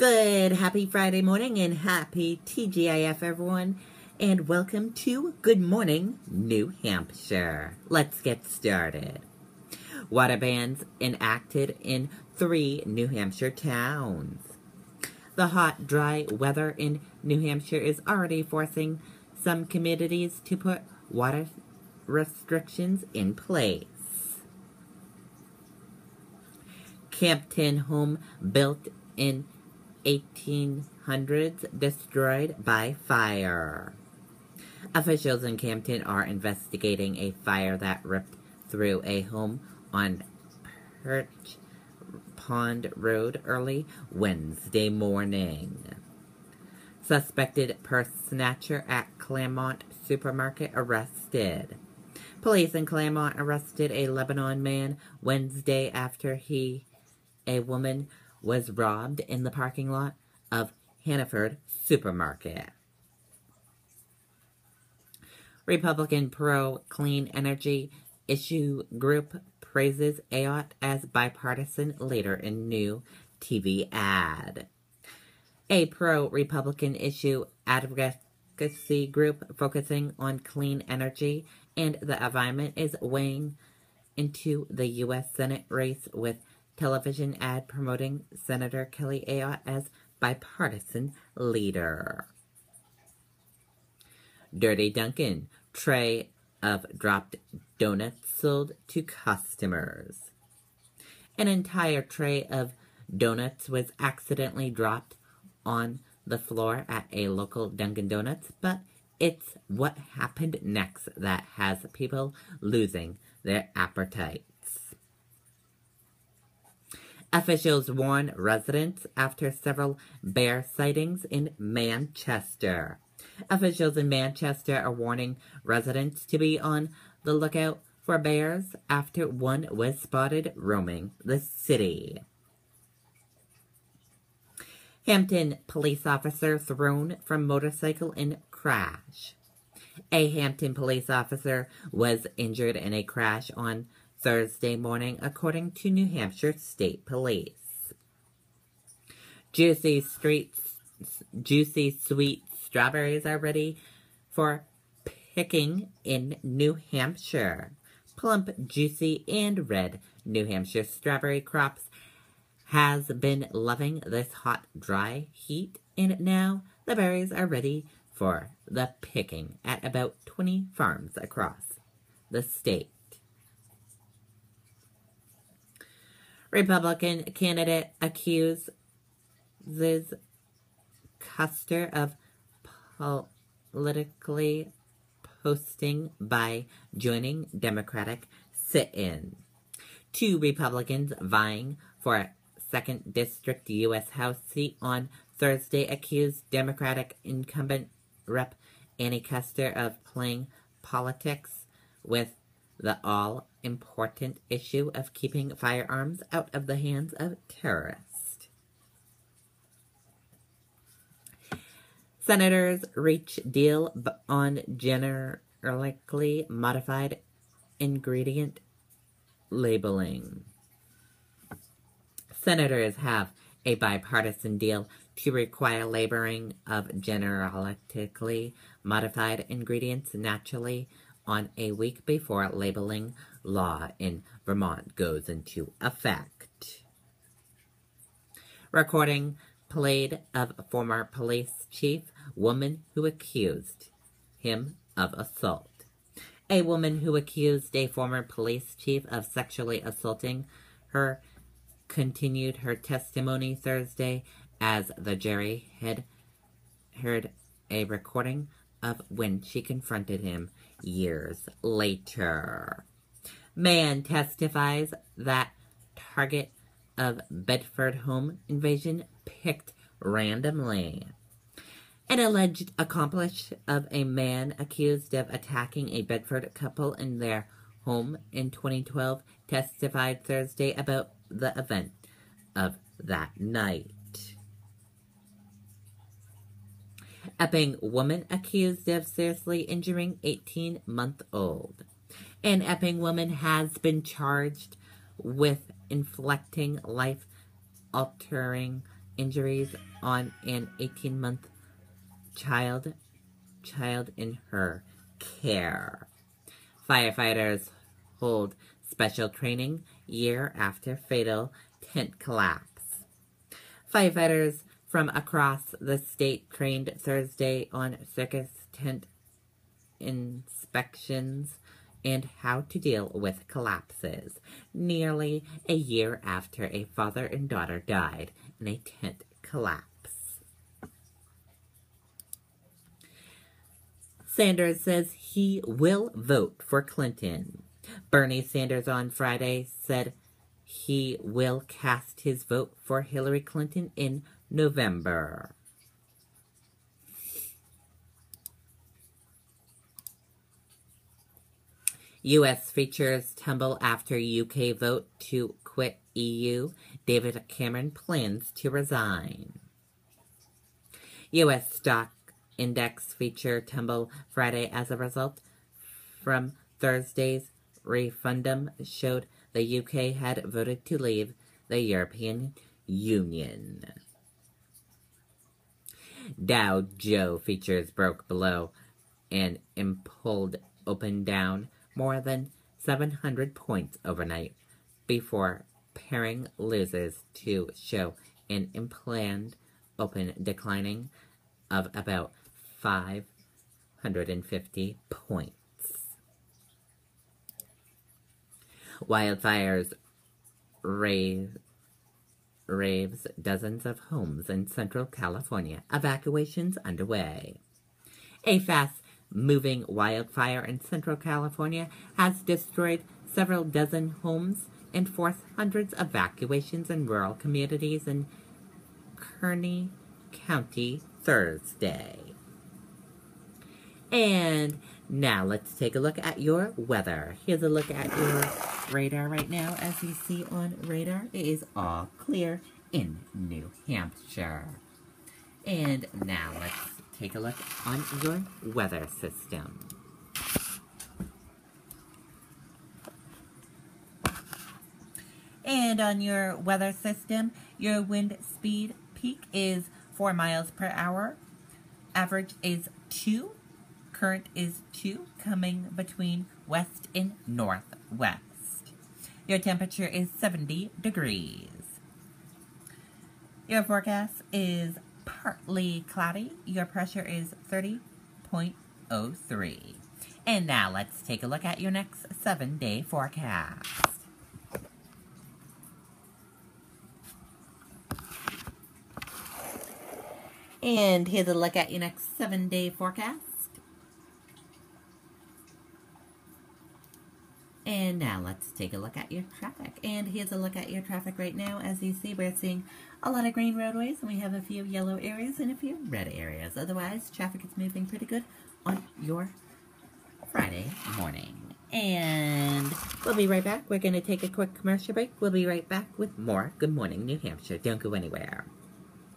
Good, happy Friday morning and happy TGIF, everyone. And welcome to Good Morning, New Hampshire. Let's get started. Water bans enacted in three New Hampshire towns. The hot, dry weather in New Hampshire is already forcing some communities to put water restrictions in place. Campton home built in 1800s destroyed by fire. Officials in Campton are investigating a fire that ripped through a home on Perch Pond Road early Wednesday morning. Suspected purse snatcher at Claremont Supermarket arrested. Police in Claremont arrested a Lebanon man Wednesday after he, a woman, was robbed in the parking lot of Hannaford Supermarket. Republican pro clean energy issue group praises Ayotte as bipartisan leader in new TV ad. A pro Republican issue advocacy group focusing on clean energy and the environment is weighing into the U.S. Senate race with television ad promoting Senator Kelly Ayotte as bipartisan leader. Dirty Dunkin', tray of dropped donuts sold to customers. An entire tray of donuts was accidentally dropped on the floor at a local Dunkin' Donuts, but it's what happened next that has people losing their appetite. Officials warn residents after several bear sightings in Manchester. Officials in Manchester are warning residents to be on the lookout for bears after one was spotted roaming the city. Hampton police officer thrown from motorcycle in crash. A Hampton police officer was injured in a crash on Thursday morning, according to New Hampshire State Police. Juicy streets, juicy sweet strawberries are ready for picking in New Hampshire. Plump, juicy, and red New Hampshire strawberry crops has been loving this hot, dry heat, and now the berries are ready for the picking at about 20 farms across the state. Republican candidate accuses Kuster of politically posting by joining Democratic sit-in. Two Republicans vying for a second district U.S. House seat on Thursday accused Democratic incumbent Rep. Annie Kuster of playing politics with the all important issue of keeping firearms out of the hands of terrorists. Senators reach deal on generically modified ingredient labeling. Senators have a bipartisan deal to require labeling of genetically modified ingredients naturally on a week before labeling law in Vermont goes into effect. Recording played of former police chief woman who accused him of assault. A woman who accused a former police chief of sexually assaulting her continued her testimony Thursday as the jury had heard a recording of when she confronted him years later. Man testifies that target of Bedford home invasion picked randomly. An alleged accomplice of a man accused of attacking a Bedford couple in their home in 2012 testified Thursday about the event of that night. Epping woman accused of seriously injuring 18-month-old. An Epping woman has been charged with inflicting life-altering injuries on an 18-month child child in her care. Firefighters hold special training year after fatal tent collapse. Firefighters from across the state trained Thursday on circus tent inspections and how to deal with collapses, nearly a year after a father and daughter died in a tent collapse. Sanders says he will vote for Clinton. Bernie Sanders on Friday said he will cast his vote for Hillary Clinton in November. U.S. features tumble after UK vote to quit EU. David Cameron plans to resign. U.S. stock index feature tumble Friday as a result from Thursday's referendum showed the UK had voted to leave the European Union. Dow Joe features broke below and pulled open down more than 700 points overnight before pairing loses to show an implanned open declining of about 550 points. Wildfires rave, raves dozens of homes in central California. Evacuations underway. A fast moving wildfire in central California has destroyed several dozen homes and forced hundreds of evacuations in rural communities in Kern County Thursday. And now let's take a look at your weather. Here's a look at your radar right now. As you see on radar, it is all clear in New Hampshire. And now let's take a look on your weather system. And on your weather system, your wind speed peak is 4 miles per hour. Average is 2. Current is 2, coming between west and northwest. Your temperature is 70 degrees. Your forecast is partly cloudy. Your pressure is 30.03. And now let's take a look at your next seven day forecast. And here's a look at your next seven day forecast. And now let's take a look at your traffic. And here's a look at your traffic right now. As you see, we're seeing a lot of green roadways, and we have a few yellow areas and a few red areas. Otherwise, traffic is moving pretty good on your Friday morning. And we'll be right back. We're going to take a quick commercial break. We'll be right back with more Good Morning New Hampshire. Don't go anywhere.